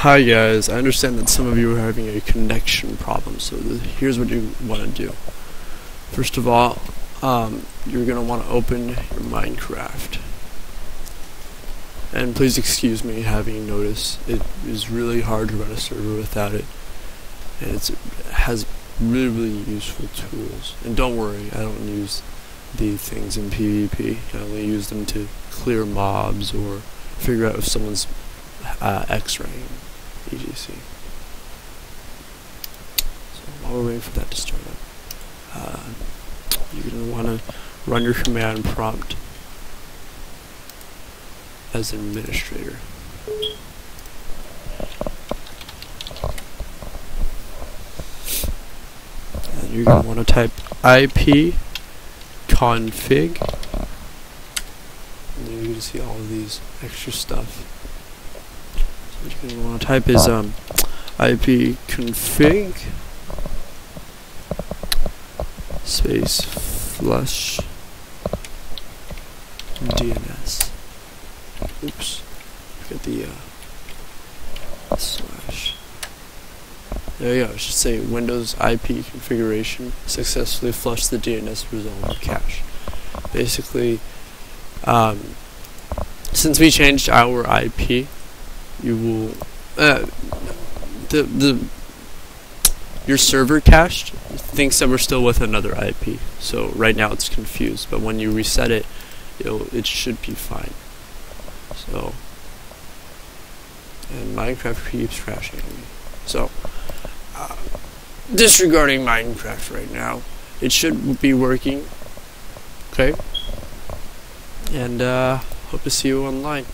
Hi guys, I understand that some of you are having a connection problem, so here's what you want to do. First of all, um, you're going to want to open your Minecraft. And please excuse me having Nodus. It is really hard to run a server without it. And it's, it has really, really useful tools. And don't worry, I don't use the things in PvP. I only use them to clear mobs or figure out if someone's uh, X-raying EGC. So while we're waiting for that to start up, uh, you're going to want to run your command prompt as an administrator. And you're going to want to type IP config. And you're going to see all of these extra stuff. So what you're going to want to type is um, IP config space flush DNS. Oops. Forget the uh, slash. There you go. It should say Windows IP configuration successfully flushed the DNS resolver cache. Basically, um, since we changed our IP, you will uh, the the your server cached thinks that we're still with another IP. So right now it's confused, but when you reset it, it should be fine. So, and Minecraft keeps crashing on me. So, uh, disregarding Minecraft right now, it should be working. Okay. And uh, hope to see you online.